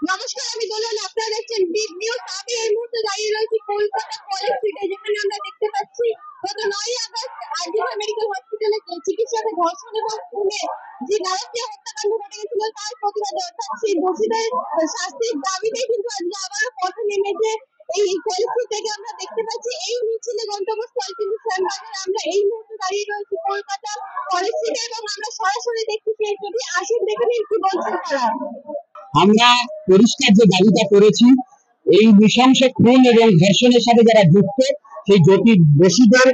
নমস্কার আমি দোলন আপনারা দেখছেন বিগ নিউজ আমি এই মুহূর্তে দাঁড়িয়ে রয়েছি কলকাতা কলেজ স্ট্রিটে যেখানে আমরা দেখতে পাচ্ছি গত নয় আগস্ট আরজিভা মেডিকেল হসপিটালে চিকিৎসকের ধর্ষণ এবং খুনে যে নারকীয় হত্যাকাণ্ড ঘটে গেছিল, তার প্রতিবাদে, অর্থাৎ সেই দোষীদের শাস্তির দাবিতে কিন্তু আজকে আবারও পথে নেমেছে এই কলেজ স্ট্রিট থেকে আমরা দেখতে পাচ্ছি, এই মিছিলে গন্তব্যস্থল কিন্তু শ্যামবাজার আমরা এই মুহূর্তে দাঁড়িয়ে রয়েছি কলকাতা কলেজ স্ট্রিটে এবং আমরা সরাসরি দেখছি সেই ছবি। আসুন, দেখে নিন কি বলছেন তারা। আমরা পরিষ্কার যে দাবিটা করেছি, এই নৃশংস খুন এবং ধর্ষণের সাথে যারা যুক্ত, সেই জ্যোতি দোষীদের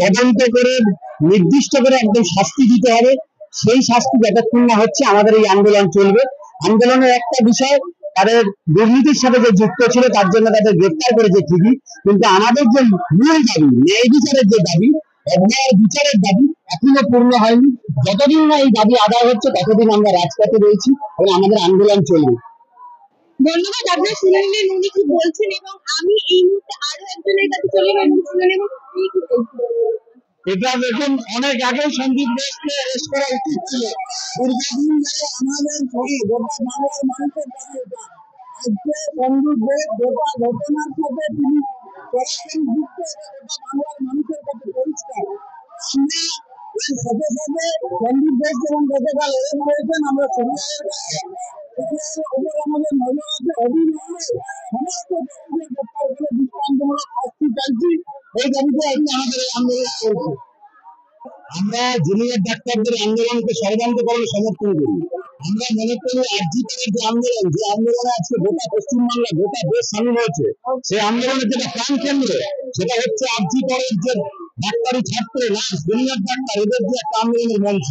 তদন্ত করে, নির্দিষ্ট করে একদম শাস্তি দিতে হবে। সেই শাস্তি যতক্ষণ না হচ্ছে আমাদের এই আন্দোলন চলবে। আন্দোলনের একটা বিষয়, তাদের দুর্নীতির সাথে যে যুক্ত ছিল, তার জন্য তাদের গ্রেপ্তার করেছে ঠিকই, কিন্তু আমাদের যে মূল দাবি, ন্যায় বিচারের যে দাবি অন্যায়ের বিচারের দাবি এখনও পূর্ণ হয়নি। যতদিন না এই দাবি আদায় হচ্ছে ততদিন আমরা রাজপথে রয়েছি এবং আমাদের আন্দোলন চলবে। ধন্যবাদ আপনার শুনে নিলেন উনি কি বলছেন এবং আমি এই মুহূর্তে আরও একজনের কাছে চলে গেলাম শুনে নেব তিনি কি বলছেন। এটা দেখুন অনেক আগে সন্দীপ ঘোষকে অ্যারেস্ট করা উচিত ছিল। দীর্ঘদিন ধরে আমাদের সঙ্গে গোটা বাংলার মানুষের আজকে সন্দীপ ঘোষ গোটা ঘটনার সাথে তিনি সরাসরি যুক্ত এটা গোটা বাংলার আমরা জুনিয়র ডাক্তারদের আন্দোলনকে সর্বান্তকরণে সমর্থন করি। আমরা মনে করি আর্জি করার যে আন্দোলন, যে আন্দোলনে আজকে গোটা পশ্চিমবাংলা গোটা দেশ সামিল হয়েছে, সেই আন্দোলনের যেটা প্রাণ কেন্দ্র সেটা হচ্ছে আর্জি করার যে ডাক্তারি ছাত্র নার্স জুনিয়র ডাক্তার এদের যে একটা আন্দোলনের মঞ্চ।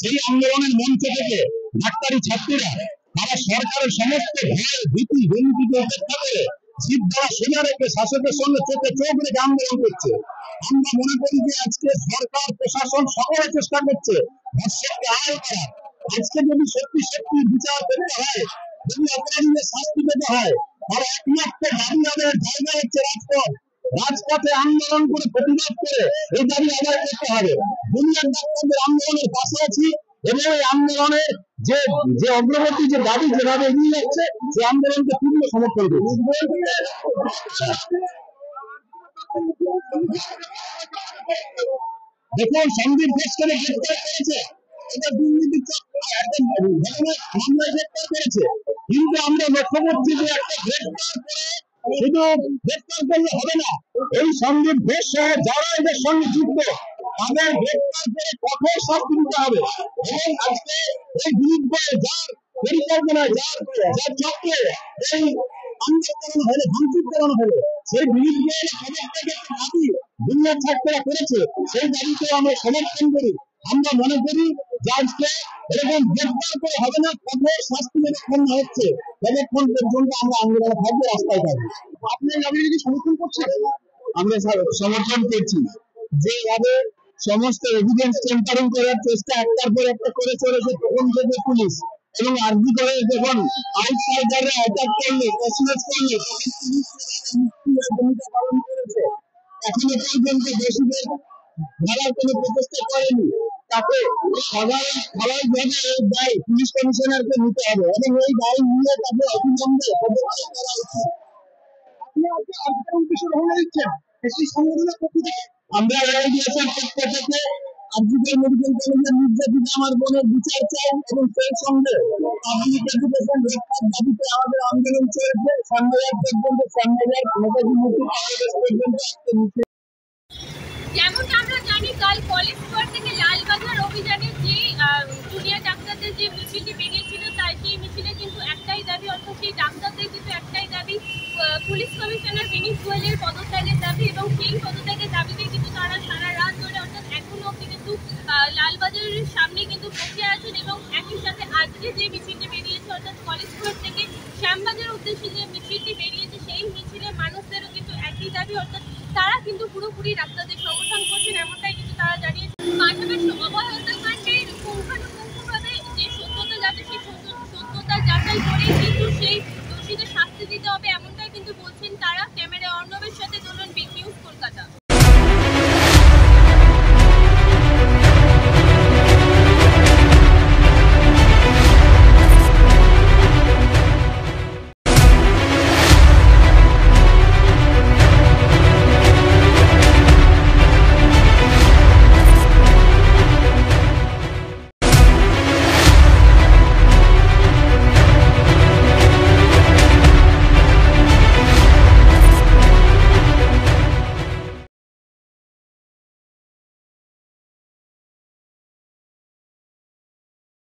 সেই আন্দোলনের মঞ্চ থেকে ডাক্তারি ছাত্রীরা, তারা সরকারের সমস্ত ভয়, ভীতি দুর্নীতিকে উপেক্ষা করে জিদ দ্বারা সোজা রেখে শাসকের সঙ্গে চোখে চোখ রেখে আন্দোলন করছে। আমরা মনে করি যে আজকে সরকার, প্রশাসন সকলে চেষ্টা করছে ধর্ষককে আড়াল করার। আজকে যদি সত্যি সত্যি বিচার করতে হয়, যদি অপরাধীদের শাস্তি পেতে হয় তার একমাত্র দাবি আদায়ের জায়গা হচ্ছে রাজপথ। রাজপথে আন্দোলন করে প্রতিবাদ করে এই দাবি আদায় করতে হবে। দুনিয়ার ডাক্তারদের আন্দোলনের পাশে আছি এবং এই আন্দোলনের যে যে অগ্রগতি, যে দাবি যেভাবে এগিয়ে যাচ্ছে, সেই আন্দোলনকে পূর্ণ সমর্থন করছি। দেখুন, সন্দীপ ঘোষকে গ্রেপ্তার করেছে। এটা দুর্নীতি মামলায় গ্রেপ্তার করেছে। কিন্তু আমরা লক্ষ্য করছি যে একটা গ্রেপ্তার করে শুধু গ্রেপ্তার করলে হবে না, এই সন্দীপ ঘোষ সহ যারা এদের সঙ্গে যুক্ত, তাদের গ্রেপ্তার করে কঠোর শাস্তি দিতে হবে। এবং আজকে এই বিরুদ্ধে যার পরিকল্পনায়, যার যার চক্রে এই আন্দোলন হলো, ভাঙচুর সেই বিরুদ্ধে থেকে দাবি করেছে, সেই দাবিকে আমরা সমর্থন করি। আমরা মনে করি যে আজকে এরকম গ্রেপ্তার করে হবে না, কঠোর শাস্তি যতক্ষণ না হচ্ছে ততক্ষণ পর্যন্ত আমরা আন্দোলনে থাকব, রাস্তায় থাকব। আপনি দাবি কি সমর্থন করছেন? আমরা সমর্থন করছি। যেভাবে সমস্ত এভিডেন্স টেম্পারিং করার চেষ্টা একটার পর একটা করে চলেছে তখন থেকে পুলিশ। এবং আর্জি করে যখন আউটসাইডাররা অ্যাটাক করলে অ্যাসিলেট করলে ভূমিকা পালন করেছে। এখনও ধরার কোনো প্রচেষ্টা করেনি। তাকে সাধারণ পুলিশ কমিশনারকে নিতে হবে। এবং এই দায় নিয়ে তাকে অবিলম্বে আমরা সামনের পর্যন্ত সামনের নেতাজি থেকে লালবাজার অভিযানে যে জুনিয়র ডাক্তারদের যে মিছিলটি বেরিয়েছিল তার সেই মিছিলে কিন্তু একটাই দাবি, অর্থাৎ সেই ডাক্তারদের কিন্তু একটাই দাবি পুলিশ কমিশনার বিনীত গোয়েলের পদত্যাগের দাবি এবং সেই পদত্যাগের দাবিতে কিন্তু তারা সারা রাত ধরে, অর্থাৎ এখনও অব্দি কিন্তু লালবাজারের সামনে কিন্তু বসে আছেন এবং একই সাথে আজকে যে মিছিলটি বেরিয়েছে, অর্থাৎ কলেজ স্কোয়ার থেকে শ্যামবাজার উদ্দেশ্যে যে মিছিলটি বেরিয়েছে, সেই মিছিলে মানুষদেরও কিন্তু একই দাবি, অর্থাৎ তারা কিন্তু পুরোপুরি ডাক্তারদের